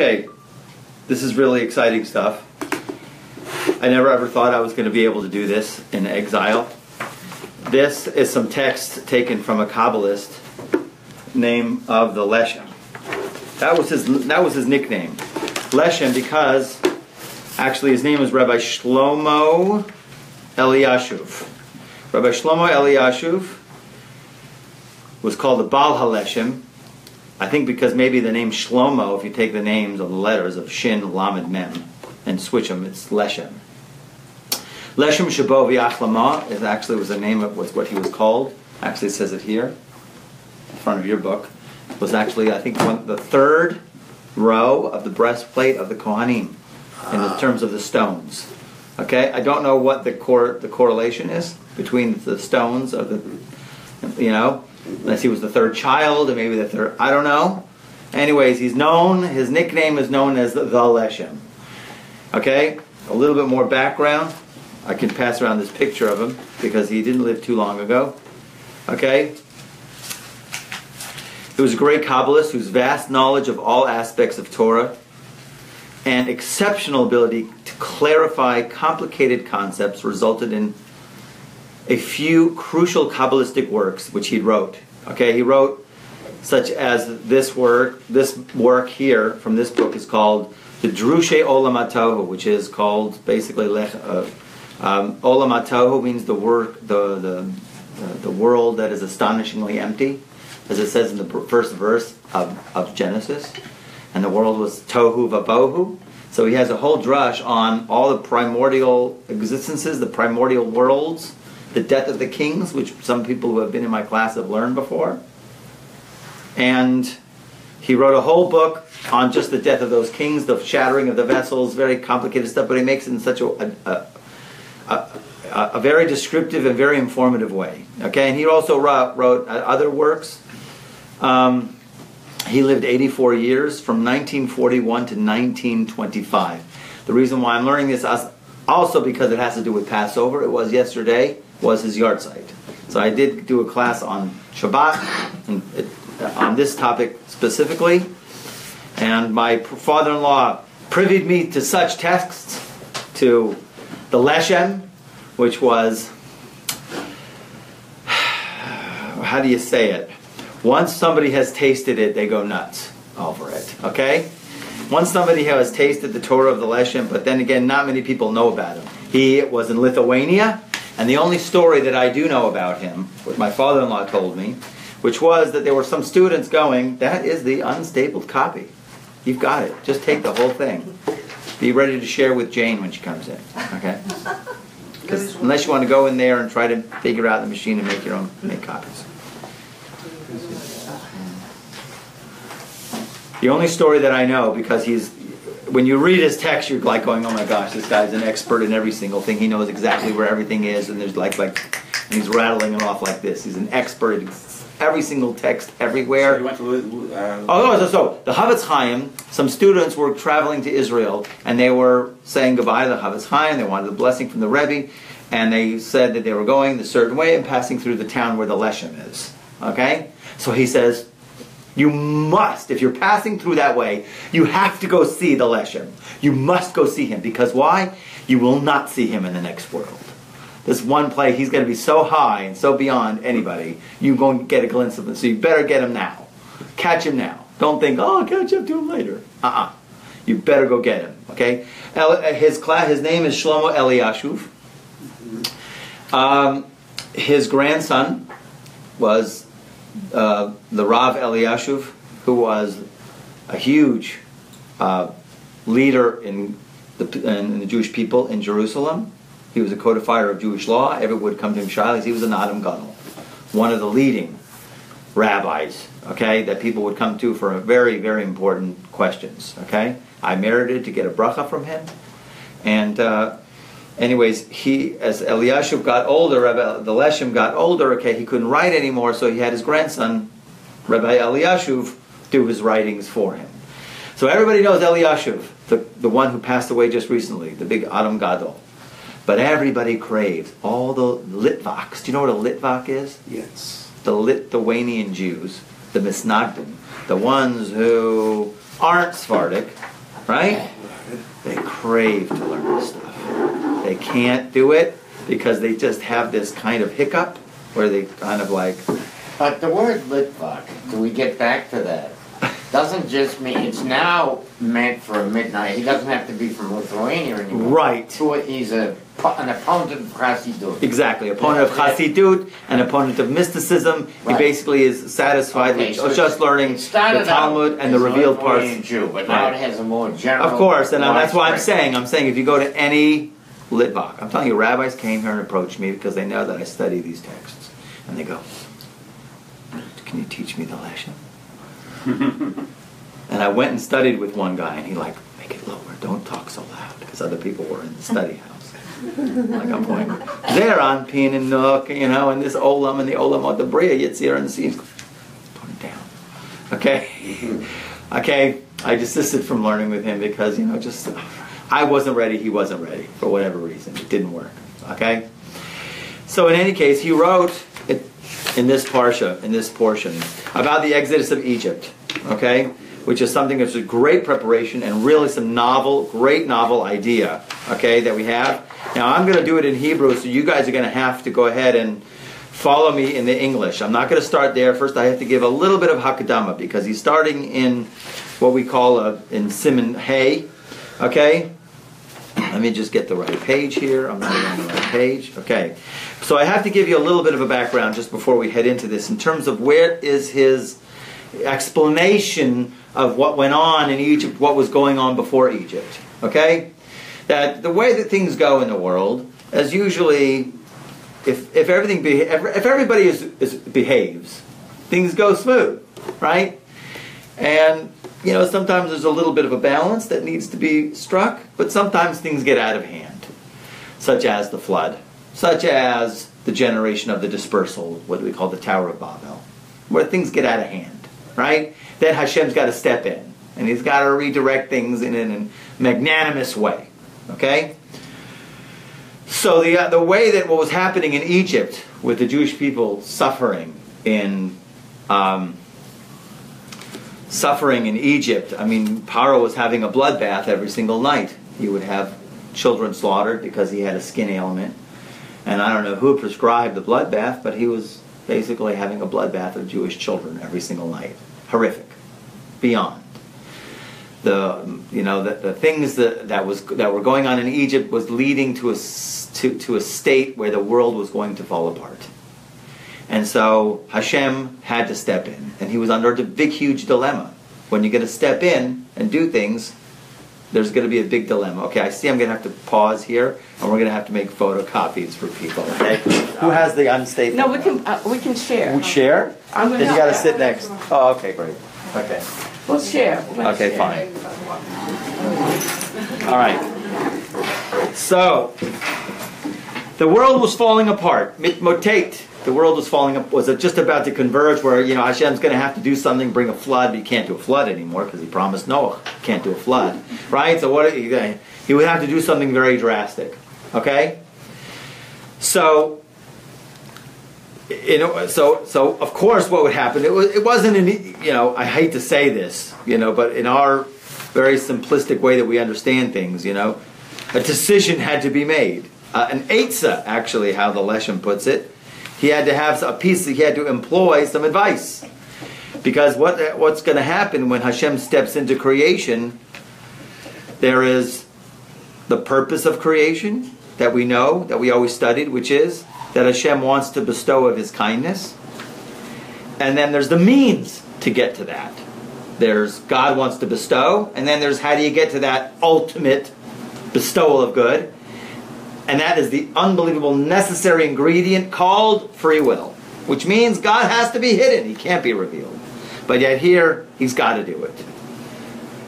Okay, this is really exciting stuff. I never ever thought I was going to be able to do this in exile. This is some text taken from a Kabbalist name of the Leshem. That was his that was his nickname. Leshem because actually his name is Rabbi Shlomo Eliashuv. Rabbi Shlomo Eliashuv was called the Baal HaLeshem I think because maybe the name Shlomo, if you take the names of the letters of Shin, Lamed, Mem, and switch them, it's Leshem. Leshem Shabo V'Achlama is actually was the name of was what he was called. Actually, it says it here, in front of your book. Was actually I think one, the third row of the breastplate of the Kohanim in the terms of the stones. Okay, I don't know what the cor- the correlation is between the stones of the, you know, unless he was the third child, or maybe the third, I don't know. Anyways, he's known, his nickname is known as the, the Leshem. Okay, a little bit more background. I can pass around this picture of him because he didn't live too long ago. Okay? He was a great Kabbalist whose vast knowledge of all aspects of Torah and exceptional ability to clarify complicated concepts resulted in a few crucial Kabbalistic works which he wrote. Okay, he wrote such as this work, this work here from this book is called the Drushei Olam HaTohu, which is called basically uh, um, means the work, the, the the world that is astonishingly empty, as it says in the first verse of, of Genesis, and the world was tohu vabohu. So he has a whole drush on all the primordial existences, the primordial worlds, the Death of the Kings, which some people who have been in my class have learned before. And he wrote a whole book on just the death of those kings, the shattering of the vessels, very complicated stuff, but he makes it in such a, a, a, a very descriptive and very informative way. Okay, and he also wrote, wrote other works. Um, he lived 84 years from 1941 to 1925. The reason why I'm learning this also because it has to do with Passover. It was yesterday was his yahrzeit. So I did do a class on Shabbat and it, on this topic specifically, and my father-in-law privied me to such texts, to the Leshem, which was how do you say it? Once somebody has tasted it, they go nuts over it. Okay? Once somebody has tasted the Torah of the Leshem, but then again, not many people know about him. He was in Lithuania, and the only story that I do know about him, what my father in law told me, which was that there were some students going, that is the unstapled copy. You've got it. Just take the whole thing. Be ready to share with Jane when she comes in. Okay? Because unless you want to go in there and try to figure out the machine and make your own make copies. The only story that I know, because he's when you read his text, you're like going, "Oh my gosh, this guy's an expert in every single thing. He knows exactly where everything is." And there's like like, and he's rattling it off like this. He's an expert in every single text everywhere. So went to, uh, oh, so, so the Chofetz Chaim. Some students were traveling to Israel, and they were saying goodbye to the Chofetz Chaim. They wanted a blessing from the Rebbe, and they said that they were going a certain way and passing through the town where the Leshem is. Okay, so he says, you must, if you're passing through that way, you have to go see the Leshem. You must go see him because why? You will not see him in the next world. This one play, he's going to be so high and so beyond anybody, you're going to get a glimpse of him. So you better get him now. Catch him now. Don't think, oh, I'll catch up to him later. Uh-uh. You better go get him. Okay. His class, his name is Shlomo Eliashuv. Um, his grandson was uh, the Rav Eliashuv, who was a huge uh, leader in the, in the Jewish people in Jerusalem. He was a codifier of Jewish law. Everyone would come to him shilas. He was an Adam Gadol, one of the leading rabbis, okay, that people would come to for very, very important questions, okay. I merited to get a bracha from him. And uh, anyways, he as Eliashib got older, Rabbi the Leshem got older. Okay, he couldn't write anymore, so he had his grandson, Rabbi Eliashuv, do his writings for him. So everybody knows Eliashuv, the, the one who passed away just recently, the big Adam Gadol. But everybody craves all the Litvaks. Do you know what a Litvak is? Yes. The Lithuanian Jews, the Misnagdim, the ones who aren't Sephardic, right? They crave to learn this stuff. They can't do it because they just have this kind of hiccup where they kind of like, But the word Litvak, do we get back to that? Doesn't just mean, it's now meant for a midnight. He doesn't have to be from Lithuania anymore. right. So he's a, an opponent of Chassidut. Exactly, opponent of Hasidut, an opponent of mysticism. He basically is satisfied Okay, with so just learning the Talmud and the revealed parts. Jew, but now Right. it has a more general. Of course, and that's why I'm saying, I'm saying if you go to any Litvak, I'm telling you, rabbis came here and approached me because they know that I study these texts. And they go, Can you teach me the Leshem? and I went and studied with one guy, and he like, Make it lower, don't talk so loud, because other people were in the study house. like I'm going, they're on Pin and Nook, you know, and this Olam and the Olam of the Bria, Yetzirah and Asiyah. Put it down. Okay? okay, I desisted from learning with him because, you know, just I wasn't ready, he wasn't ready for whatever reason. It didn't work. Okay? So in any case, he wrote it in this parsha, in this portion, about the exodus of Egypt. Okay? Which is something that's a great preparation and really some novel, great novel idea, okay, that we have. Now I'm going to do it in Hebrew, so you guys are going to have to go ahead and follow me in the English. I'm not going to start there. First, I have to give a little bit of Hakdama because he's starting in what we call a, in Siman Hei. Okay? Let me just get the right page here. I'm not on the right page. Okay. So I have to give you a little bit of a background just before we head into this in terms of where is his explanation of what went on in Egypt, what was going on before Egypt. Okay? That the way that things go in the world, as usually if, if everything be, if, everybody is, is, behaves, things go smooth, right? And you know sometimes there's a little bit of a balance that needs to be struck, but sometimes things get out of hand, such as the flood, such as the generation of the dispersal, what do we call the Tower of Babel, where things get out of hand, right? Then Hashem's got to step in, and He's got to redirect things in a magnanimous way, okay? So the, uh, the way that what was happening in Egypt with the Jewish people suffering in um, suffering in Egypt, I mean, Paro was having a bloodbath every single night. He would have children slaughtered because he had a skin ailment. And I don't know who prescribed the bloodbath, but he was basically having a bloodbath of Jewish children every single night. Horrific. Beyond the you know the, the things that, that was that were going on in Egypt was leading to a to, to a state where the world was going to fall apart. And so Hashem had to step in, and he was under a big, huge dilemma. When you're going to step in and do things, there's going to be a big dilemma. Okay, I see I'm going to have to pause here, and we're going to have to make photocopies for people. Okay, who has the unstable? No, we can, uh, we can share. We share. I'm Then you gonna- got to sit next. Oh, okay, great. Okay. We'll share. We'll Okay, share. fine. All right. So, the world was falling apart. Mit Mitmotate. The world was falling up. Was it just about to converge, where you know Hashem's going to have to do something, bring a flood. But you can't do a flood anymore because he promised Noah can't do a flood, right? So what? He he would have to do something very drastic. Okay. So you know, so so of course, what would happen? It was it wasn't an you know I hate to say this, you know, but in our very simplistic way that we understand things, you know, a decision had to be made. Uh, an eitzah, actually, how the Leshem puts it, he had to have a piece. He had to employ some advice, because what what's going to happen when Hashem steps into creation? There is the purpose of creation that we know, that we always studied, which is that Hashem wants to bestow of His kindness. And then there's the means to get to that. There's God wants to bestow, and then there's how do you get to that ultimate bestowal of good. And that is the unbelievable necessary ingredient called free will, which means God has to be hidden. He can't be revealed. But yet here, He's got to do it.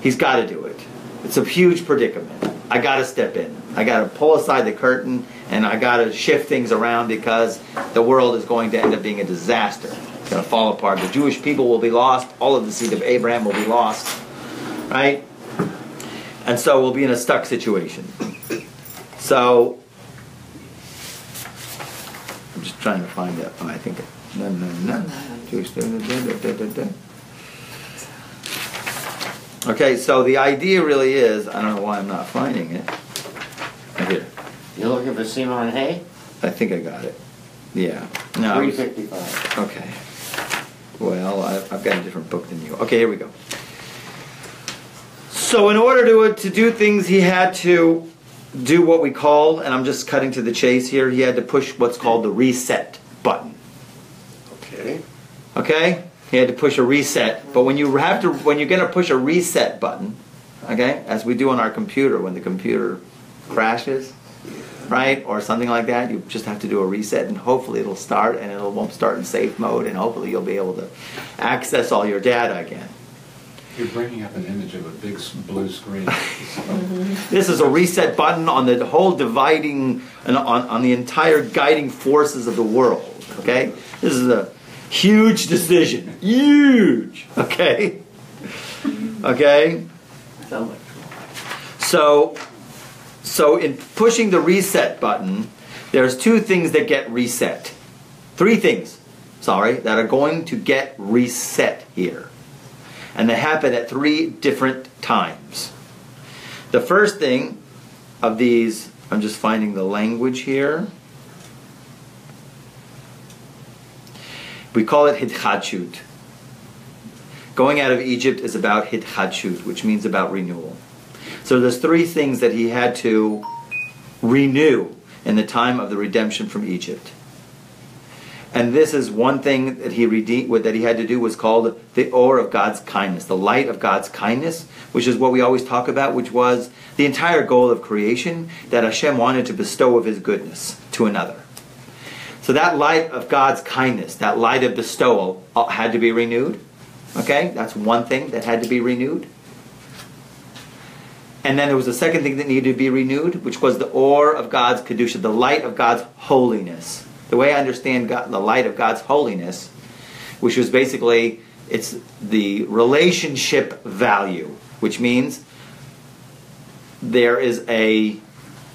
He's got to do it. It's a huge predicament. I got to step in. I got to pull aside the curtain and I got to shift things around because the world is going to end up being a disaster. It's going to fall apart. The Jewish people will be lost. All of the seed of Abraham will be lost. Right? And so we'll be in a stuck situation. So I'm just trying to find it. Oh, I think it. No, no, no. Jewish. Da, da, da. Okay, so the idea really is I don't know why I'm not finding it. Right Here, You're looking for Siman Hei? I think I got it. Yeah. No. I Three was- fifty-five. Okay. Well, I've, I've got a different book than you. Okay, here we go. So, in order to to do things, he had to do what we call, and I'm just cutting to the chase here. He had to push what's called the reset button. Okay. Okay, he had to push a reset. But when you have to, when you're going to push a reset button, okay, as we do on our computer when the computer crashes, right, or something like that, you just have to do a reset, and hopefully it'll start, and it won't start in safe mode, and hopefully you'll be able to access all your data again. You're bringing up an image of a big blue screen. This is a reset button on the whole dividing, on, on the entire guiding forces of the world. Okay? This is a huge decision. Huge! Okay? Okay? So, so in pushing the reset button, there's two things that get reset. Three things, sorry, that are going to get reset here. And they happen at three different times. The first thing of these, I'm just finding the language here. We call it hidchadshut. Going out of Egypt is about hidchadshut, which means about renewal. So there's three things that he had to renew in the time of the redemption from Egypt. And this is one thing that he redeemed, that he had to do was called the ore of God's kindness, the light of God's kindness, which is what we always talk about, which was the entire goal of creation that Hashem wanted to bestow of His goodness to another. So that light of God's kindness, that light of bestowal, uh, had to be renewed. Okay, that's one thing that had to be renewed. And then there was a second thing that needed to be renewed, which was the ore of God's kedusha, the light of God's holiness. The way I understand God, the light of God's holiness, which was basically it's the relationship value, which means there is a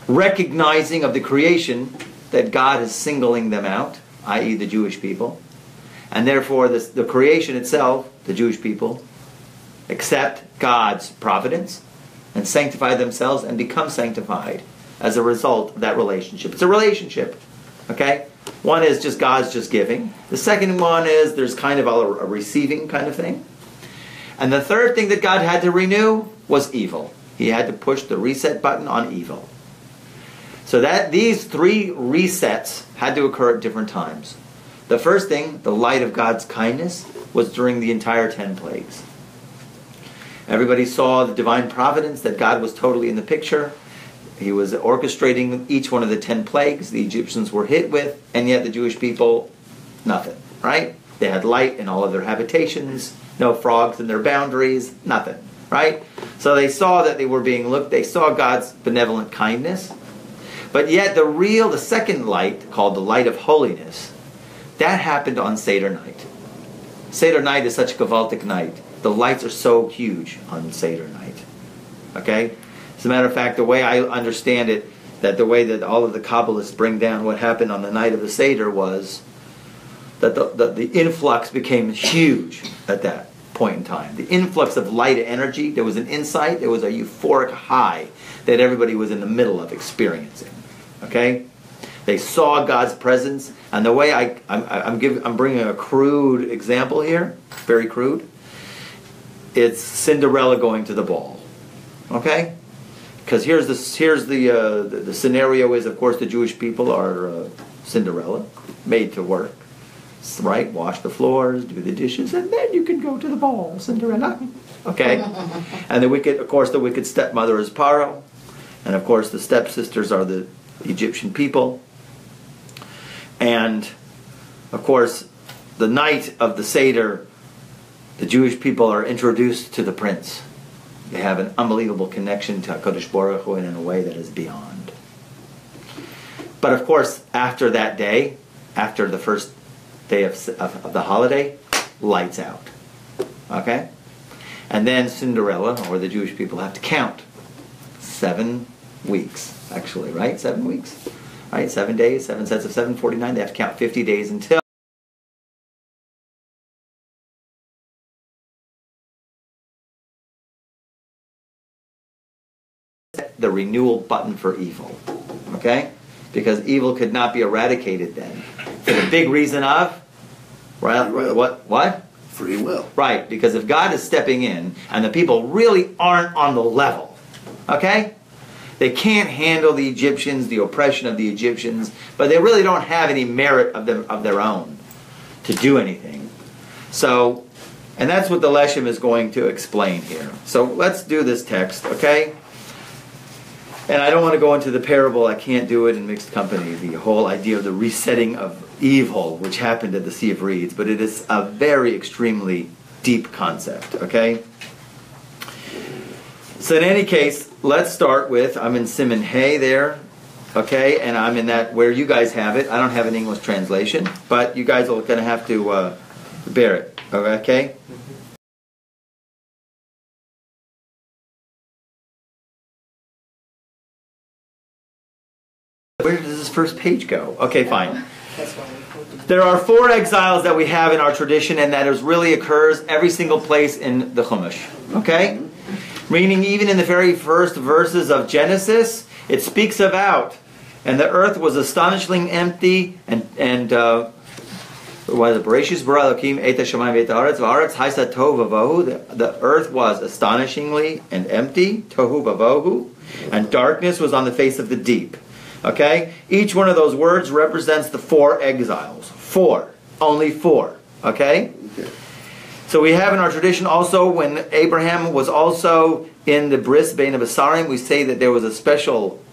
recognizing of the creation that God is singling them out, i.e., the Jewish people, and therefore this, the creation itself, the Jewish people, accept God's providence and sanctify themselves and become sanctified as a result of that relationship. It's a relationship, okay? One is just God's just giving. The second one is there's kind of a, a receiving kind of thing. And the third thing that God had to renew was evil. He had to push the reset button on evil. So that these three resets had to occur at different times. The first thing, the light of God's kindness, was during the entire ten plagues. Everybody saw the divine providence that God was totally in the picture. He was orchestrating each one of the ten plagues the Egyptians were hit with, and yet the Jewish people, nothing, right? They had light in all of their habitations, no frogs in their boundaries, nothing, right? So they saw that they were being looked, they saw God's benevolent kindness. But yet the real, the second light, called the light of holiness, that happened on Seder night. Seder night is such a Gavaltic night. The lights are so huge on Seder night. Okay? As a matter of fact, the way I understand it, that the way that all of the Kabbalists bring down what happened on the night of the Seder was that the, the, the influx became huge at that point in time. The influx of light energy, there was an insight, there was a euphoric high that everybody was in the middle of experiencing. Okay? They saw God's presence, and the way I, I'm, I'm, giving, I'm bringing a crude example here, very crude. It's Cinderella going to the ball. Okay? Because here's the here's the, uh, the the scenario is of course the Jewish people are uh, Cinderella, made to work, right? Wash the floors, do the dishes, and then you can go to the ball, Cinderella. Okay, and the wicked, of course, the wicked stepmother is Paro, and of course the stepsisters are the Egyptian people, and of course the night of the Seder, the Jewish people are introduced to the prince. They have an unbelievable connection to HaKadosh Baruch Hu in a way that is beyond. But of course, after that day, after the first day of, of, of the holiday, lights out. Okay? And then Cinderella, or the Jewish people, have to count. Seven weeks, actually, right? Seven weeks? Right? Seven days, seven sets of 749. They have to count 50 days until. Renewal button for evil. Okay? Because evil could not be eradicated then. For the big reason of, right? What? What? Free will. Right, because if God is stepping in and the people really aren't on the level, okay? They can't handle the Egyptians, the oppression of the Egyptians, but they really don't have any merit of, them, of their own to do anything. So, and that's what the Leshem is going to explain here. So let's do this text, okay? And I don't want to go into the parable, I can't do it in mixed company, the whole idea of the resetting of evil, which happened at the Sea of Reeds, but it is a very extremely deep concept, okay? So, in any case, let's start with I'm in Siman Hei there, okay, and I'm in that where you guys have it. I don't have an English translation, but you guys are going to have to uh, bear it, okay? First page go? Okay, fine. There are four exiles that we have in our tradition, and that is really occurs every single place in the Chumash. Okay? Meaning, even in the very first verses of Genesis, it speaks about, and the earth was astonishingly empty, and and uh, was it Bereshis bara Elokim et hashamayim v'et haaretz v'haaretz haisa tohu v'vohu. The- The earth was astonishingly and empty, tohu v'vohu, and darkness was on the face of the deep. Okay? Each one of those words represents the four exiles. Four. Only four. Okay? Okay. So we have in our tradition also when Abraham was also in the bris Bein HaBesarim, we say that there was a special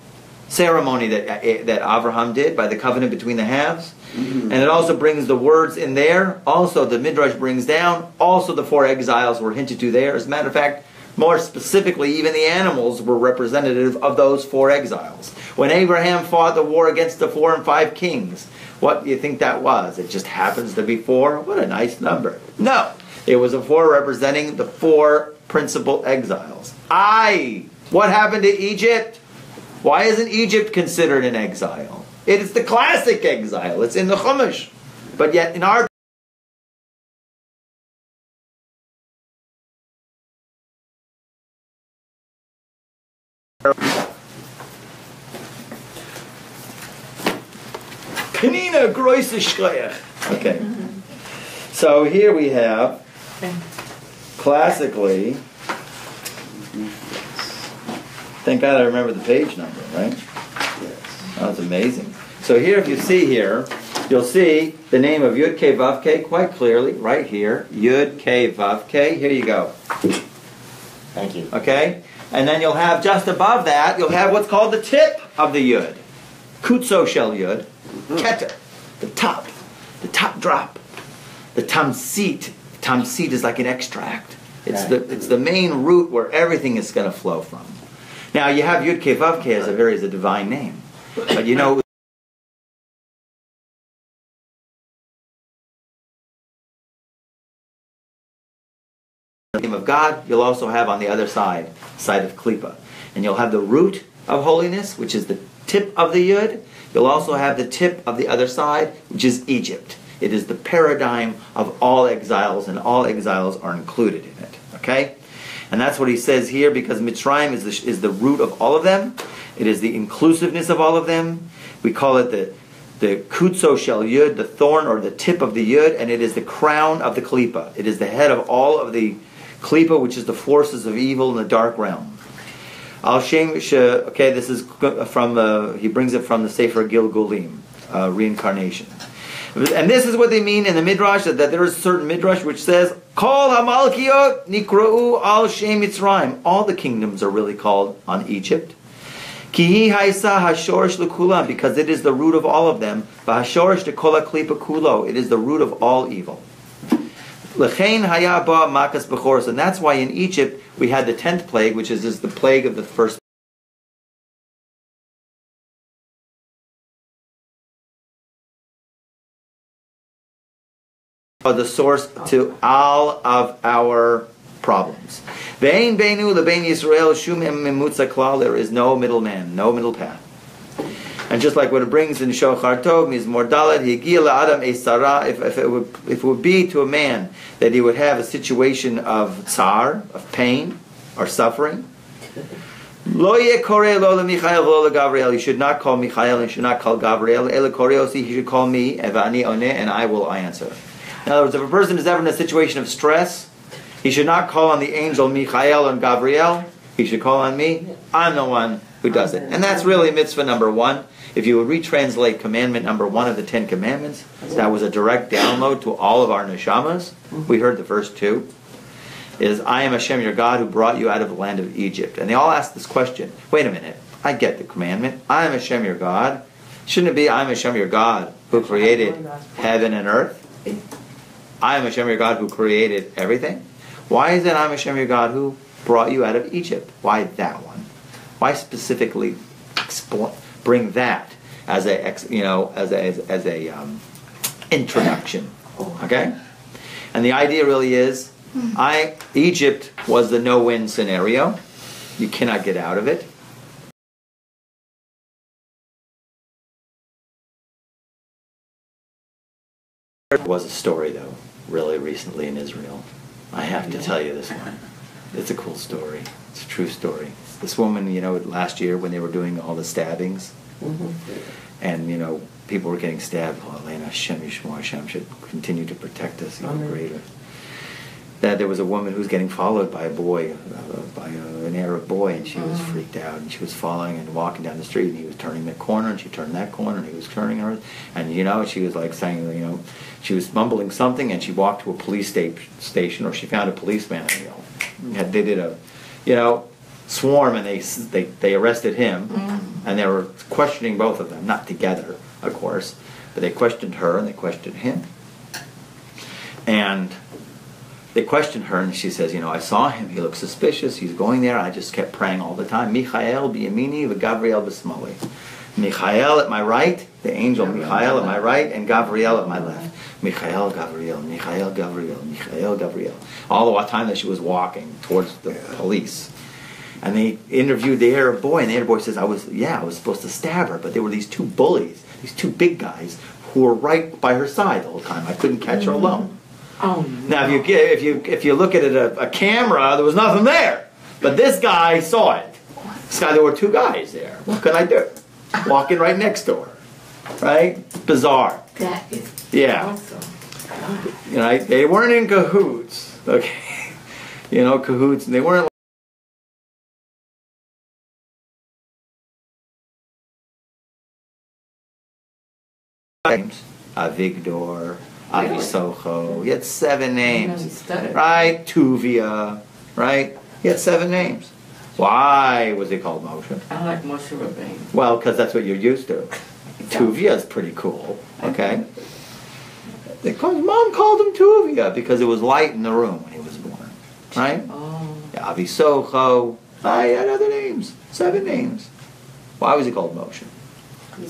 ceremony that eh, eh, that Abraham did by the covenant between the halves. Mm-hmm. And it also brings the words in there. Also, the Midrash brings down. Also, the four exiles were hinted to there. As a matter of fact, more specifically, even the animals were representative of those four exiles. When Abraham fought the war against the four and five kings, what do you think that was? It just happens to be four? What a nice number. No, it was a four representing the four principal exiles. I. What happened to Egypt? Why isn't Egypt considered an exile? It is the classic exile. It's in the Chumash. But yet in our Kanina Groisse Schreier. Okay. So here we have classically. Thank God I remember the page number, right? Yes. That's amazing. So here, if you see here, you'll see the name of Yud K Vav K quite clearly right here. Yud K Vav K. Here you go. Thank you. Okay, and then you'll have just above that, you'll have what's called the tip of the Yud, Kutso Shel Yud, mm-hmm. Keter, the top, the top drop, the Tamsit. Tamsit is like an extract. It's the it's the main root where everything is going to flow from. Now you have Yud K Vav K as a very as a divine name, but you know the name of God, you'll also have on the other side, side of Klippa. And you'll have the root of holiness, which is the tip of the Yud. You'll also have the tip of the other side, which is Egypt. It is the paradigm of all exiles, and all exiles are included in it. Okay? And that's what he says here, because Mitzrayim is the, is the root of all of them. It is the inclusiveness of all of them. We call it the the kutso shel yud, the thorn or the tip of the yud, and it is the crown of the klipa. It is the head of all of the klipa, which is the forces of evil in the dark realm. Al Shem okay, this is from uh, he brings it from the Sefer Gilgulim, uh, reincarnation. And this is what they mean in the Midrash that, that there is a certain Midrash which says, Kol Hamalkiot Nikra'u Al Shem Mitzrayim. All the kingdoms are really called on Egypt. Kihi Haisa Hashorish Lekulam, because it is the root of all of them. Vahashorish Dekola Klipa Kulo, it is the root of all evil. Lechein Haya Ba Makas Bechoros, and that's why in Egypt we had the tenth plague, which is, is the plague of the first. Are the source to all of our problems. Vein Beinu Lebein Yisrael Shum Mimutza Klal, there is no middleman, no middle path. And just like what it brings in Shocher Tov, Mizmor Dalet, Higia Adam Esara, if, if, it would, if it would be to a man that he would have a situation of tsar, of pain, or suffering, Lo ye lo le lo le Gabriel. You should not call Michael you should not call Gabriel. Ele koreosi, he should call me, evani one, and I will answer. In other words, if a person is ever in a situation of stress, he should not call on the angel Michael and Gabriel. He should call on me. I'm the one who does it. And that's really mitzvah number one. If you would retranslate commandment number one of the Ten Commandments, that was a direct download to all of our neshamas. We heard the first two. Is I am Hashem your God who brought you out of the land of Egypt. And they all ask this question wait a minute, I get the commandment. I am Hashem your God. Shouldn't it be I am Hashem your God who created heaven and earth? I am Hashem your God who created everything? Why is it I'm Hashem your God who brought you out of Egypt? Why that one? Why specifically bring that as a ex- you know as a as, as a um, introduction? Okay, and the idea really is, I Egypt was the no-win scenario. You cannot get out of it. There was a story though, really recently in Israel. I have to tell you this one. It's a cool story. It's a true story. This woman, you know, last year when they were doing all the stabbings, and you know, people were getting stabbed. Oh, Elena, Hashem Yishmor Hashem should continue to protect us even Amen. greater. That there was a woman who was getting followed by a boy, uh, by a, an Arab boy, and she was Mhm. freaked out, and she was following and walking down the street, and he was turning that corner, and she turned that corner, and he was turning her, and you know, she was like saying, you know, she was mumbling something, and she walked to a police sta- station, or she found a policeman, you know, had, they did a, you know, swarm, and they they they arrested him, mm. and they were questioning both of them, not together, of course, but they questioned her and they questioned him, and they questioned her, and she says, you know, I saw him. He looked suspicious. He's going there. I just kept praying all the time. Michael b'yamini v'Gabriel b'smali. Michael at my right, the angel Michael at my right, and Gabriel at my left. Michael, Gabriel, Michael, Gabriel, Michael, Gabriel. All the time that she was walking towards the police. And they interviewed the Arab boy, and the Arab boy says, I was, yeah, I was supposed to stab her, but there were these two bullies, these two big guys, who were right by her side the whole time. I couldn't catch her mm-hmm. alone. Oh, Now, if you get, if you if you look at it a, a camera, there was nothing there, but this guy saw it. This guy, there were two guys there. What could I do? Walking right next to her, right? Bizarre. that is Yeah, awesome. you know, they weren't in cahoots. Okay, you know, cahoots, and they weren't. Avigdor, Avisocho. He had seven names. Right? Tuvia, right? He had seven names. Why was he called Moshe? I like Moshe Rabbeinu. Well, because that's what you're used to. Tuvia is pretty cool, okay? They called, mom called him Tuvia because it was light in the room when he was born, right? Oh, Yeah, Avisocho. I had other names, seven names. Why was he called Moshe?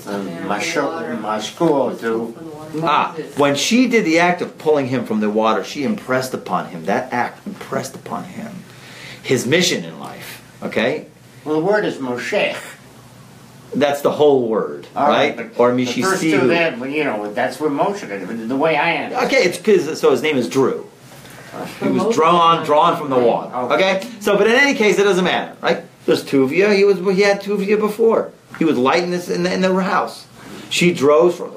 Um, my show, my school too. Ah, when she did the act of pulling him from the water, she impressed upon him, that act impressed upon him his mission in life, okay? Well, the word is Moshe. That's the whole word, All right? but Or The first two there, but you know, that's where Moshe it. The way I understand. Okay, it's because so his name is Drew. He was drawn, drawn from the water. Okay, so but in any case, it doesn't matter, right? There's Tuvia. He was he had Tuvia before. He was lighting this in the, in house. She drove from.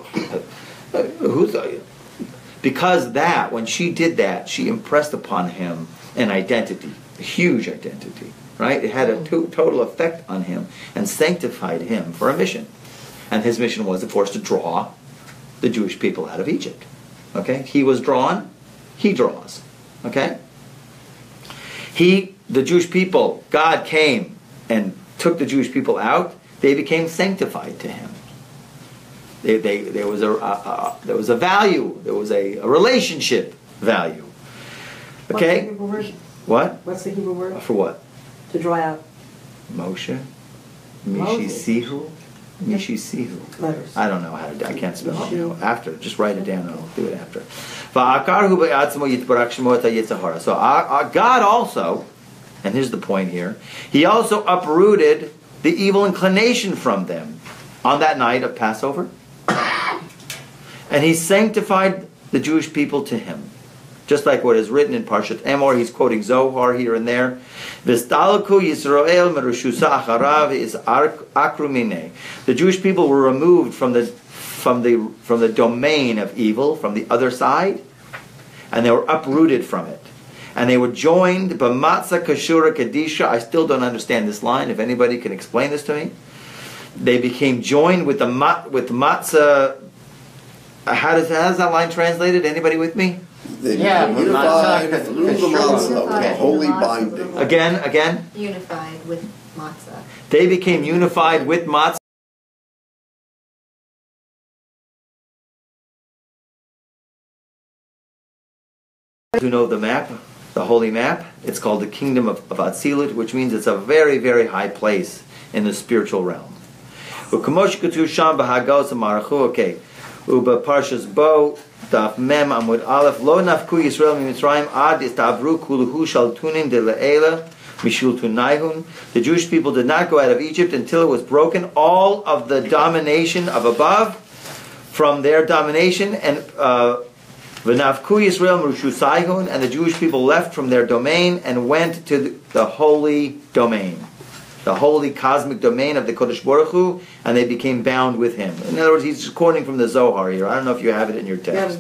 Uh, who's the, because that when she did that, she impressed upon him an identity, a huge identity, right? It had a to- total effect on him and sanctified him for a mission, and his mission was, of course, to draw the Jewish people out of Egypt. Okay, he was drawn, he draws. Okay, he, the Jewish people, God came and took the Jewish people out. They became sanctified to Him. They, they, there was a, a, a there was a value. There was a, a relationship value. What's Okay, Hebrew what What's the Hebrew word? for what? To dry out Moshe. Mishisihu, Mishisihu. letters. I don't know how to. I can't spell it. After, just write it down. and I'll do it after. Va'akar hu be'atzmo yitbarach shemo et hayitzhahara. So our, our God also, and here's the point here. He also uprooted the evil inclination from them on that night of Passover, and he sanctified the Jewish people to Him. just like what is written in Parshat Emor. He's quoting Zohar here and there. The Jewish people were removed from the from the from the domain of evil, from the other side, and they were uprooted from it. And they were joined b'matzah kashura kadisha. I still don't understand this line. If anybody can explain this to me, they became joined with the mat, with matzah. Uh, how does how is that line translated? Anybody with me? They Yeah, became unified matzah- through the kashrut. matzah with a holy binding. Again, again. Unified with matzah. They became unified with matzah. Who know the map, the holy map. It's called the kingdom of, of Atzilut, which means it's a very, very high place in the spiritual realm. Okay. Uba Parshas Bo, Daf Mem Amud Aleph, Lo Nafku Yisrael Mitzrayim Ad Istabru Kuluhu Shaltunim De Le'ela Mishul Tunaihun. The Jewish people did not go out of Egypt until it was broken all of the domination of above from their domination and uh, V'navku Yisrael Merushusaihun, and the Jewish people left from their domain and went to the, holy domain, the holy cosmic domain of the Kodesh Baruch Hu, and they became bound with him. In other words, he's quoting from the Zohar here. I don't know if you have it in your text.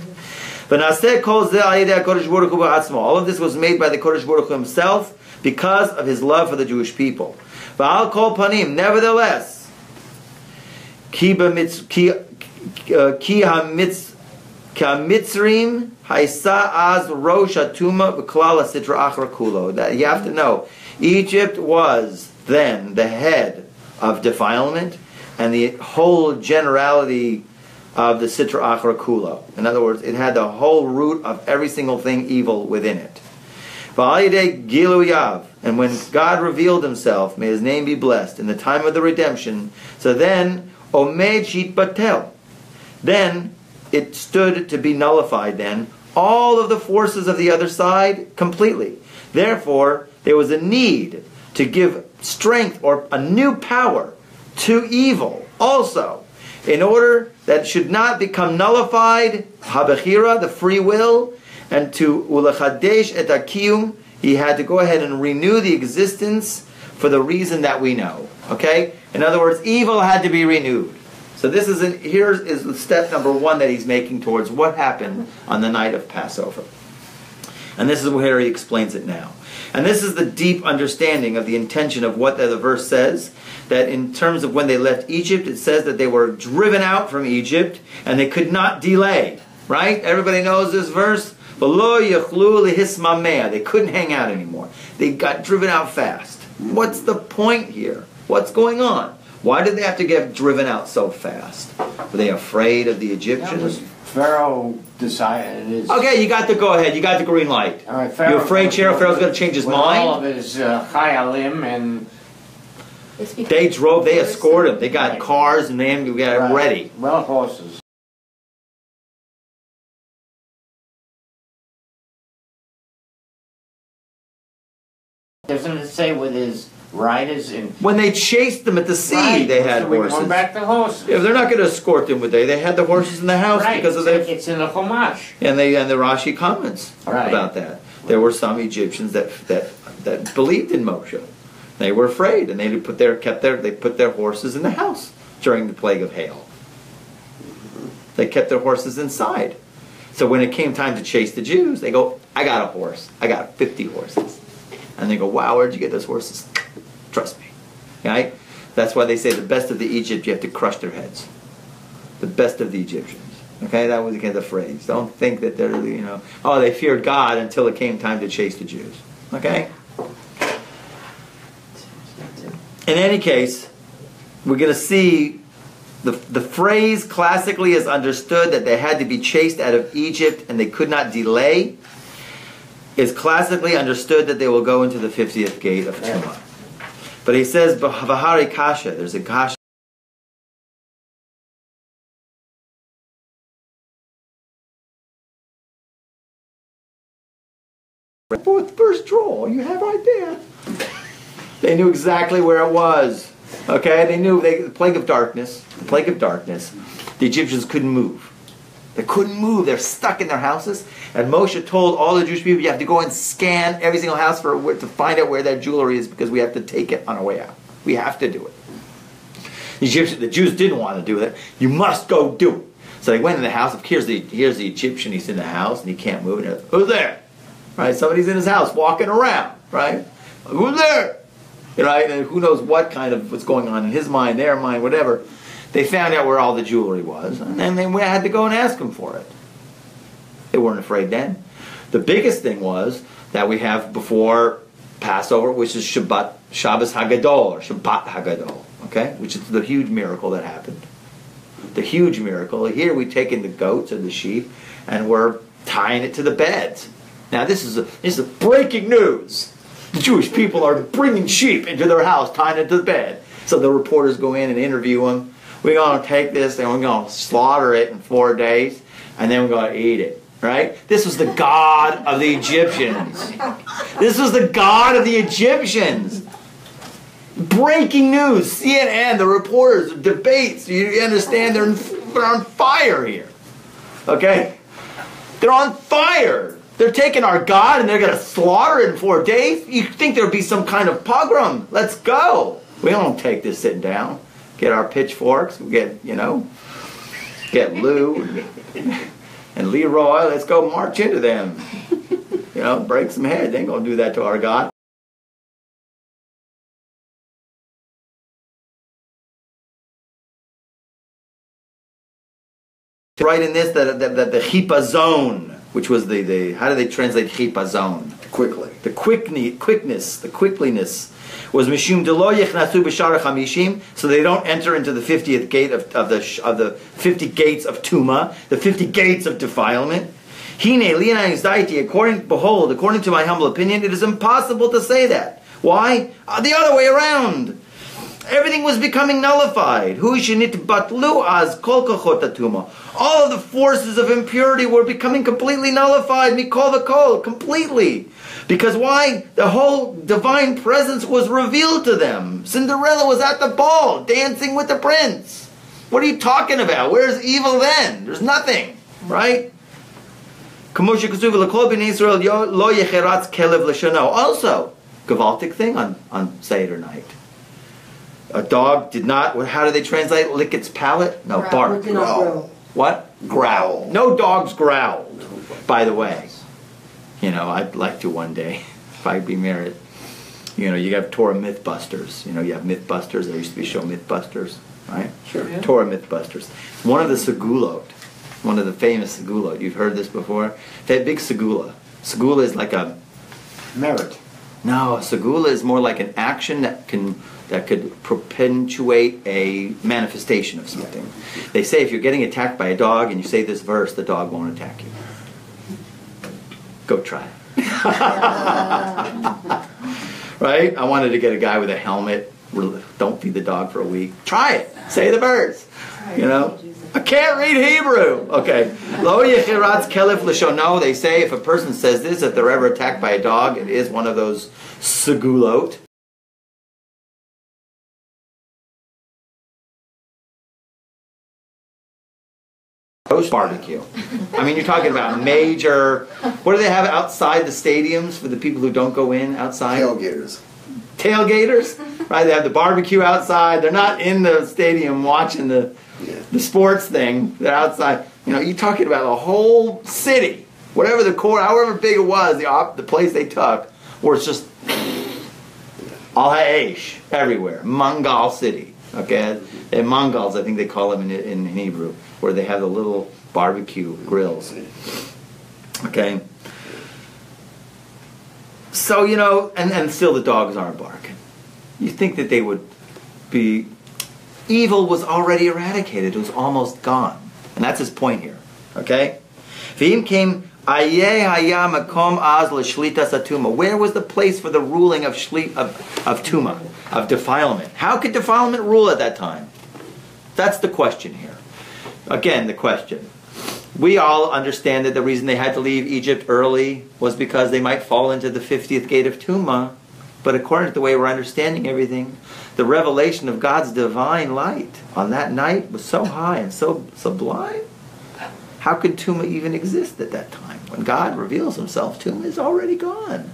V'naseh kol zeh al yedei HaKodesh Baruch Hu ba'atzmo. All of this was made by the Kodesh Baruch Hu himself because of his love for the Jewish people. V'al kol panim, nevertheless, ki uh, ki hamitz Kamitzrim Haisa Az Rosh Atuma B'Klal Sitra Achra Kulo. That you have to know, Egypt was then the head of defilement and the whole generality of the Sitra Achra Kulo. In other words, it had the whole root of every single thing evil within it. And when God revealed himself, may his name be blessed, in the time of the redemption, so then, Omed Shit Batel. Then it stood to be nullified then all of the forces of the other side completely. Therefore, there was a need to give strength or a new power to evil also, in order that it should not become nullified, habechira, the free will, and to ulachadesh et akiyum, he had to go ahead and renew the existence for the reason that we know. Okay? In other words, evil had to be renewed. So this is an, here is the step number one that he's making towards what happened on the night of Passover. And this is where he explains it now. And this is the deep understanding of the intention of what the verse says. That in terms of when they left Egypt, it says that they were driven out from Egypt and they could not delay. Right? Everybody knows this verse. They couldn't hang out anymore. They got driven out fast. What's the point here? What's going on? Why did they have to get driven out so fast? Were they afraid of the Egyptians? Pharaoh decided it is. Okay, you got the go ahead. You got the green light. All right, You afraid Sheriff Pharaoh's going to change his with All mind? of his uh, chayalim and They drove. They escorted some- them. They got Right. cars and they got Right. ready. well horses. Doesn't it say with his riders in? When they chased them at the sea, Right, they had so horses. Back to horses. If they're not going to escort them with they, they had the horses in the house right, because of it's, the it's in the Chumash. and they and the Rashi comments Right. about that. There were some Egyptians that that that believed in Moshe. They were afraid, and they put their kept their they put their horses in the house during the plague of hail. They kept their horses inside. So when it came time to chase the Jews, they go, "I got a horse. I got fifty horses," and they go, "Wow, where'd you get those horses?" Trust me, right? That's why they say the best of the Egypt, you have to crush their heads. The best of the Egyptians. Okay, that was again the phrase. Don't think that they're, you know, oh, they feared God until it came time to chase the Jews. Okay? In any case, we're going to see the, the phrase classically is understood that they had to be chased out of Egypt and they could not delay, is classically understood that they will go into the 50th gate of Tumah. But he says, Vahari Kasha, there's a Kasha. Fourth first draw, you have right there. They knew exactly where it was. Okay, they knew they, the plague of darkness, the plague of darkness. The Egyptians couldn't move. They couldn't move. They're stuck in their houses. And Moshe told all the Jewish people, you have to go and scan every single house for to find out where that jewelry is because we have to take it on our way out. We have to do it. The, the Jews didn't want to do it. You must go do it. So they went in the house. Here's the here's the Egyptian. He's in the house and he can't move. And Who's there? Right? Somebody's in his house walking around. Right? Who's there? Right? And who knows what kind of what's going on in his mind, their mind, whatever. They found out where all the jewelry was, and then they had to go and ask him for it. They weren't afraid then. The biggest thing was that we have before Passover, which is Shabbat, Shabbos Hagadol or Shabbat Hagadol, okay, which is the huge miracle that happened. The huge miracle. Here we take in the goats and the sheep, and we're tying it to the beds. Now this is a, this is a breaking news. The Jewish people are bringing sheep into their house, tying it to the bed. So the reporters go in and interview them. We're going to take this and we're going to slaughter it in four days, and then we're going to eat it. Right? This was the God of the Egyptians. This was the God of the Egyptians. Breaking news, CNN, the reporters, debates. You understand? They're, they're on fire here. Okay? They're on fire. They're taking our God and they're going to slaughter it in four days. You think there'd be some kind of pogrom? Let's go. We don't take this sitting down. Get our pitchforks. We get you know, get Lou and Leroy. Let's go march into them. You know, break some heads. They ain't gonna do that to our God. Right in this that that, the chipazon, which was the, the how do they translate chipazon? Quickly. The quickne, quickness, the quickliness was mishum delo yechnasu b'shar chamishim, so they don't enter into the fiftieth gate of, of the of the fifty gates of tuma, the fifty gates of defilement. Hine lianai anxiety. According, behold, according to my humble opinion, it is impossible to say that. Why? Uh, the other way around. Everything was becoming nullified. Hu shenit batlu az kol kachot atuma. All of the forces of impurity were becoming completely nullified. Mikol the kol, completely. Because why? The whole divine presence was revealed to them. Cinderella was at the ball, dancing with the prince. What are you talking about? Where's evil then? There's nothing, right? Kamosha Kasuva Lakol Israel yo- lo yecheratz kelev. Also, Gavaltic thing on, on Seder night. A dog did not, how do they translate lick its palate? No, bark. Did not grow. What? Growl. No dogs growled, by the way. You know, I'd like to one day, if I'd be married. You know, you have Torah Mythbusters. You know, you have Mythbusters. There used to be a show Mythbusters, right? Sure. Yeah. Torah Mythbusters. One of the Segulot, one of the famous Segulot. You've heard this before? That big Segula. Segula is like a Merit. no, a segula is more like an action that can that could perpetuate a manifestation of something. They say if you're getting attacked by a dog and you say this verse, the dog won't attack you. Go try it. right? I wanted to get a guy with a helmet. Don't feed the dog for a week. Try it. Say the verse. You know? I can't read Hebrew. Okay. Lo yechiratz kelev l'shono. They say if a person says this, if they're ever attacked by a dog, it is one of those segulot. Roast barbecue. I mean, you're talking about major. What do they have outside the stadiums for the people who don't go in outside? Tailgaters. tailgaters, right? They have the barbecue outside. They're not in the stadium watching the Yeah. the sports thing. They're outside. You know, you're talking about a whole city, whatever the core, however big it was, the op, the place they took, where it's just al ha'esh everywhere. Mangal city. Okay, and Mongols, I think they call them in, in Hebrew, where they have the little barbecue grills. Okay. So, you know, and, and still the dogs aren't barking. You think that they would be. Evil was already eradicated, it was almost gone. And that's his point here. Okay? V'im came. Where was the place for the ruling of shli, of, of tuma, of defilement? How could defilement rule at that time? That's the question here. Again, the question. We all understand that the reason they had to leave Egypt early was because they might fall into the 50th gate of Tuma. But according to the way we're understanding everything, the revelation of God's divine light on that night was so high and so sublime How could Tuma even exist at that time? when God reveals himself to him, is already gone.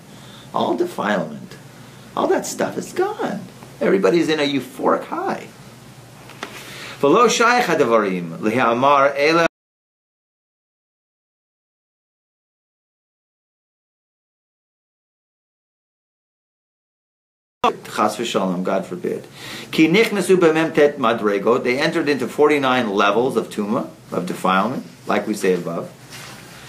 All defilement, all that stuff is gone. Everybody's in a euphoric high. Chas v'shalom, God forbid. Ki nichnasu tet madrego. They entered into 49 levels of tumah of defilement, like we say above.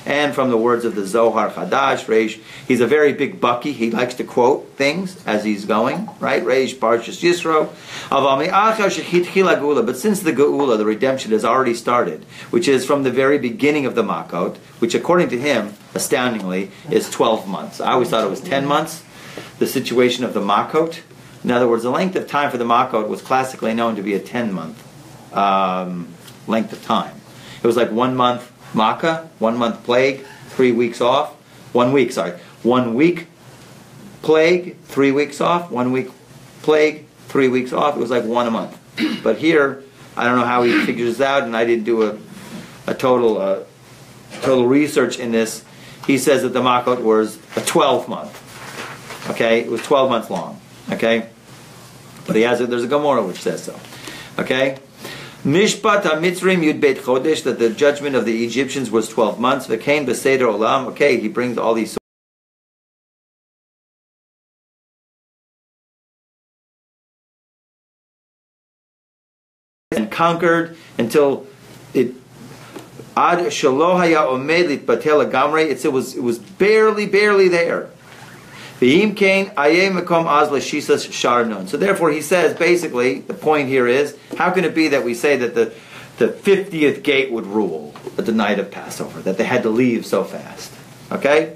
And from the words of the Zohar Chadash, Reish, he's a very big baki. He likes to quote things as he's going, right? Reish Parshas Yisro. But since the Geula, the redemption, has already started, which is from the very beginning of the Makot, which according to him, astoundingly, is 12 months. I always thought it was 10 months the situation of the Makot. In other words, the length of time for the Makot was classically known to be a 10 month um, length of time. It was like one month Makkah, one month plague, three weeks off. One week, sorry. One week plague, three weeks off. One week plague, three weeks off. It was like one a month. But here, I don't know how he figures out, and I didn't do a, a total uh, total research in this. He says that the Makot was a 12 month. Okay, it was 12 months long. Okay, but he has a, there's a Gemara which says so. Okay, Mishpat HaMitzrim Yud Beit Chodesh that the judgment of the Egyptians was 12 months. V'kein Beseder Olam. Okay, he brings all these. And conquered until it ad shelo haya omed litbatel gamre. It was it was barely barely there. So therefore, he says basically the point here is how can it be that we say that the the fiftieth gate would rule at the night of Passover that they had to leave so fast? Okay.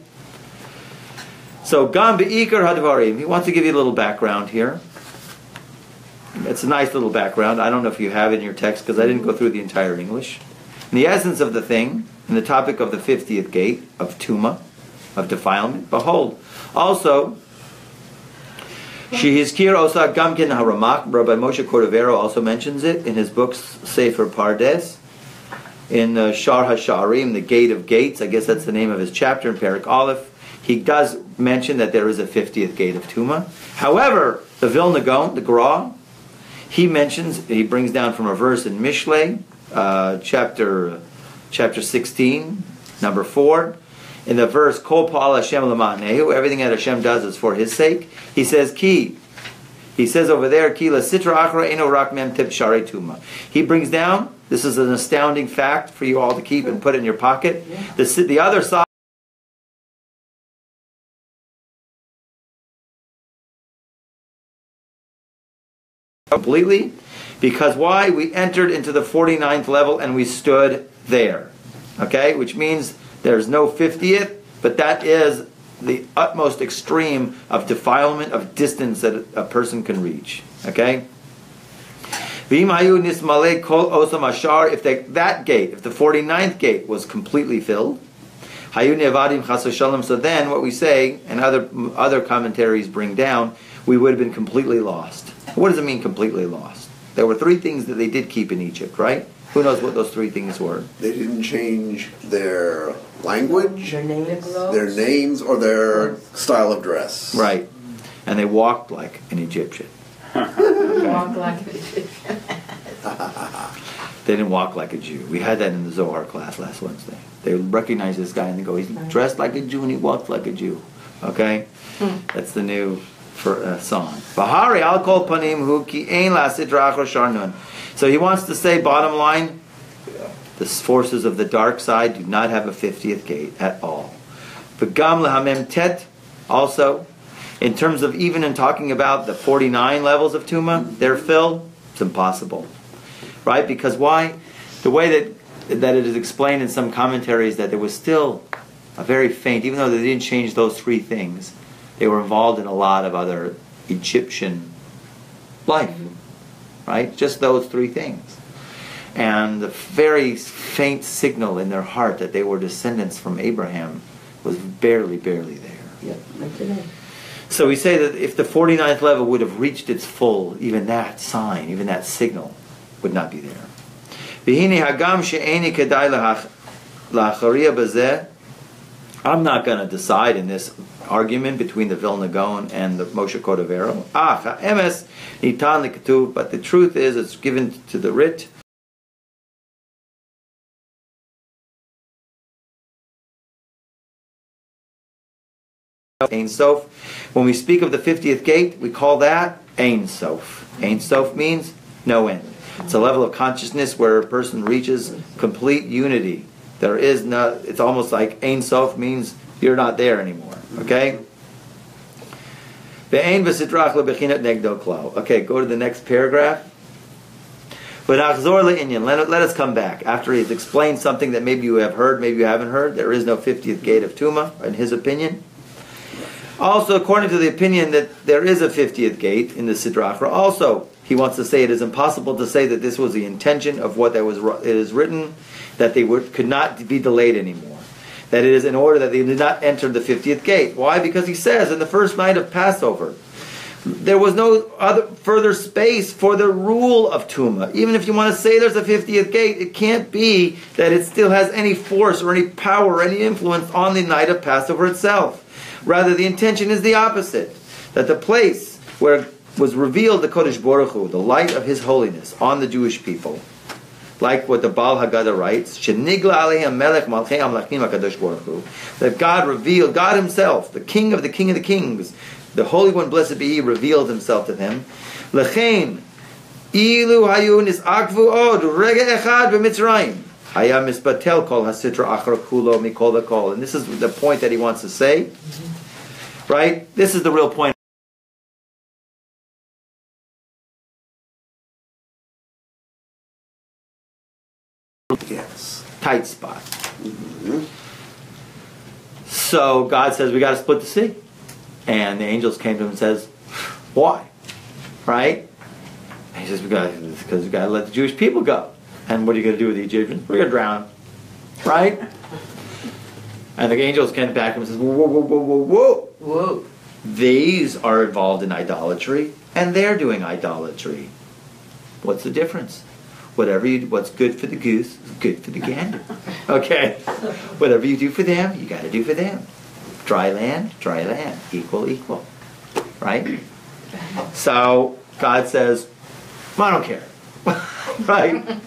So gam beikar hadvarim. He wants to give you a little background here. It's a nice little background. I don't know if you have it in your text because I didn't go through the entire English. And the essence of the thing, and the topic of the fiftieth gate of tuma, of defilement. Behold, also, Shehizkir Osa Gamkin Haramak, Rabbi Moshe Cordovero also mentions it in his books Sefer Pardes. In uh, Shar HaSharim, the Gate of Gates, I guess that's the name of his chapter in Perek Aleph, he does mention that there is a 50th gate of Tuma. However, the Vilna Gaon, the Gra, he mentions, he brings down from a verse in Mishle, uh, chapter, chapter 16, number 4, in the verse Kol Pa'al Hashem L'Ma'nehu, everything that Hashem does is for His sake. He says Ki. He says over there Ki La Sitra Achra Eno Rak Mem Tet Shari Tuma. He brings down. This is an astounding fact for you all to keep and put in your pocket. The the other side. completely because why we entered into the 49th level and we stood there okay which means there's no 50th, but that is the utmost extreme of defilement of distance that a person can reach. Okay? If they, that gate, if the 49th gate was completely filled, so then what we say, and other, other commentaries bring down, we would have been completely lost. What does it mean completely lost? There were three things that they did keep in Egypt, right? Who knows what those three things were? They didn't change their language, Their names. their names, or their style of dress. Right. And they walked like an Egyptian. Walk like an Egyptian. They didn't walk like a Jew. We had that in the Zohar class last Wednesday. They recognize this guy and they go, he's dressed like a Jew and he walks like a Jew. Okay? That's the new for, uh, song. Bahari al kol panim hu ki ein la sidra sharnun. So he wants to say, bottom line, the forces of the dark side do not have a 50th gate at all. Lehamem tet, also, in terms of even in talking about the 49 levels of Tuma, they're filled, it's impossible. Right? Because why? The way that, that it is explained in some commentaries that there was still a very faint, even though they didn't change those three things, they were involved in a lot of other Egyptian life. Right? Just those three things. And the very faint signal in their heart that they were descendants from Abraham was barely, barely there. Yep. So we say that if the 49th level would have reached its full, even that sign, even that signal would not be there. V'hine hagam she'eni kedai lahach- La'achariya bazeh. I'm not going to decide in this argument between the Vilna Gaon and the Moshe Cordovero. Ah, ha'emes nitan likatuv. But the truth is, it's given to the writ. Ein Sof. When we speak of the 50th gate, we call that Ein Sof. Ein Sof means no end. It's a level of consciousness where a person reaches complete unity. There is no, it's almost like Ein Sof means you're not there anymore. Okay? Okay, go to the next paragraph. Le'inyan. Let, let us come back. After he's explained something that maybe you have heard, maybe you haven't heard, there is no 50th gate of Tuma, in his opinion. Also, according to the opinion that there is a 50th gate in the Sitra Achra, also he wants to say it is impossible to say that this was the intention of what that was it is written, that they would, could not be delayed anymore. That it is in order that they did not enter the 50th gate. Why? Because he says in the first night of Passover, there was no other further space for the rule of Tuma. Even if you want to say there's a 50th gate, it can't be that it still has any force or any power or any influence on the night of Passover itself. Rather, the intention is the opposite. That the place where was revealed the Kodesh Baruch Hu, the light of His holiness, on the Jewish people, like what the Baal Haggadah writes, "Shenigla aleim melech malchei amlachim hakadosh Baruch Hu," that God revealed, God Himself, the King of the King of the Kings, the Holy One, blessed be He, revealed Himself to them. Lechein ilu hayu nisakvu od rega echad b'mitzrayim. Haya misbatel kol hasitra achar kulo mikol kol. And this is the point that he wants to say. Right? This is the real point. Tight spot. So God says we got to split the sea. And the angels came to him and says, Why? Right? And he says, Because we got to let the Jewish people go. And what are you going to do with the Egyptians? We're going to drown them. Right? And the angels came back and says, Whoa, whoa, whoa, whoa, whoa, whoa. Whoa. These are involved in idolatry, and they're doing idolatry. What's the difference? Whatever you, what's good for the goose is good for the gander. Okay, whatever you do for them, you got to do for them. Dry land, dry land, equal, equal, right? So God says, I don't care, right?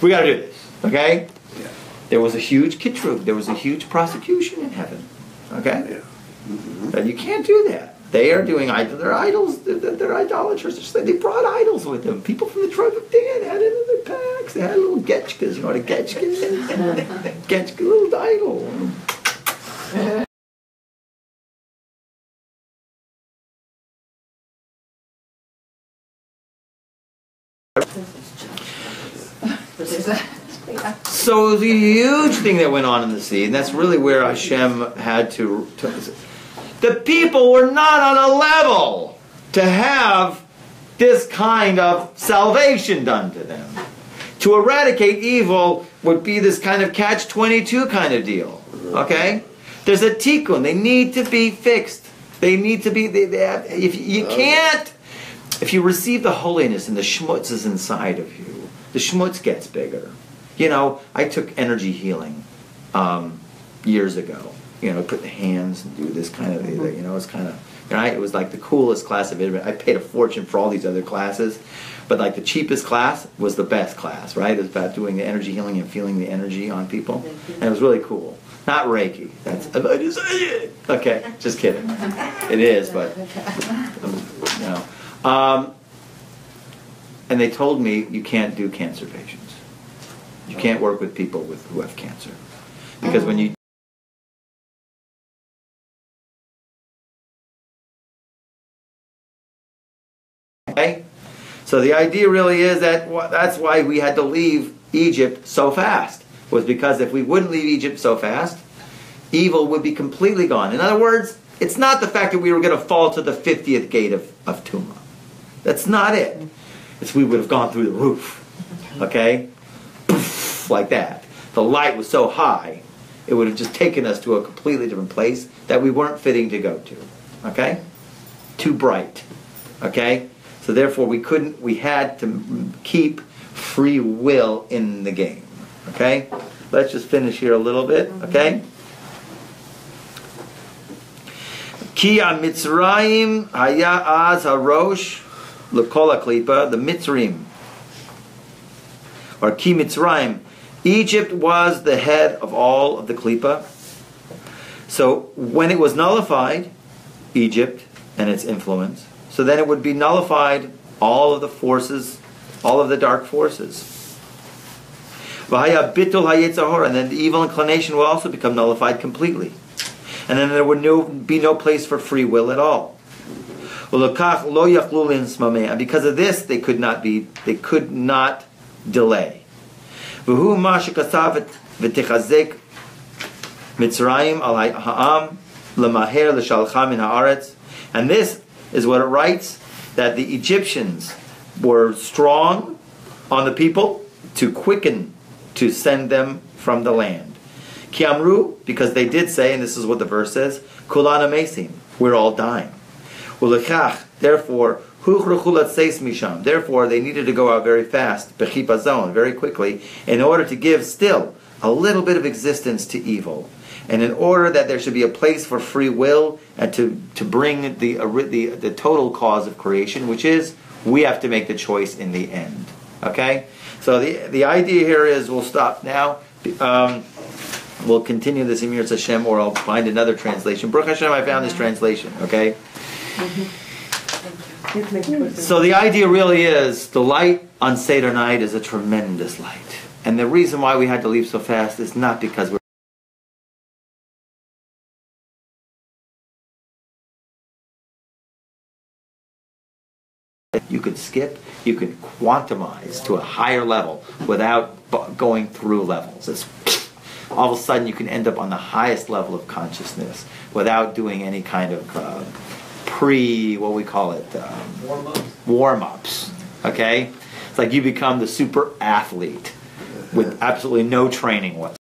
We got to do this, okay? Yeah. There was a huge kitrug, there was a huge prosecution in heaven, okay? Yeah. Mm-hmm. That you can't do that. They are doing. They're idols. They're, they're idolaters. They brought idols with them. People from the tribe of Dan had it in their packs. They had little getchkas. You know what a getchka is? Getchka, little idol. So it was a huge thing that went on in the sea, and that's really where Hashem had to. to the people were not on a level to have this kind of salvation done to them. To eradicate evil would be this kind of catch 22 kind of deal. Okay? There's a tikkun. They need to be fixed. They need to be. They, they have, if you can't, if you receive the holiness and the schmutz is inside of you, the schmutz gets bigger. You know, I took energy healing um, years ago. You know, put the hands and do this kind of, you know, it's kind of, right? It was like the coolest class of it. I paid a fortune for all these other classes, but like the cheapest class was the best class, right? It was about doing the energy healing and feeling the energy on people, and it was really cool. Not Reiki. That's okay. Just kidding. It is, but you know. Um, and they told me you can't do cancer patients. You can't work with people with who have cancer because when you okay. So the idea really is that that's why we had to leave Egypt so fast was because if we wouldn't leave Egypt so fast, evil would be completely gone. In other words, it's not the fact that we were going to fall to the 50th gate of, of Tuma. That's not it. It's we would have gone through the roof. Okay? Poof, like that. The light was so high, it would have just taken us to a completely different place that we weren't fitting to go to. Okay? Too bright. Okay? So therefore we couldn't we had to keep free will in the game. Okay? let's just finish here a little bit, mm-hmm. okay? Ki Mitzrayim haya az harosh lekol klipa. The Mitzrim, or Ki Mitzrayim, Egypt was the head of all of the klipa. So when it was nullified, Egypt and its influence, so then it would be nullified all of the forces, all of the dark forces. And then the evil inclination will also become nullified completely. And then there would no, be no place for free will at all. And because of this, they could not be, they could not delay. And this is what it writes, that the Egyptians were strong on the people to quicken to send them from the land. Kiamru, because they did say, and this is what the verse says, Kulana mesim, we're all dying. Ulechach, therefore, misham. Therefore, they needed to go out very fast, very quickly, in order to give still a little bit of existence to evil. And in order that there should be a place for free will and to, to bring the, the, the total cause of creation, which is we have to make the choice in the end. Okay? So the, the idea here is we'll stop now. Um, we'll continue this Emir Hashem, or I'll find another translation. Baruch Hashem, I found this translation. Okay. So the idea really is the light on Seder night is a tremendous light, and the reason why we had to leave so fast is not because we're you could skip, you could quantumize to a higher level without going through levels. It's all of a sudden you can end up on the highest level of consciousness without doing any kind of uh, pre, what we call it, um, warm ups. Okay, it's like you become the super athlete with absolutely no training whatsoever.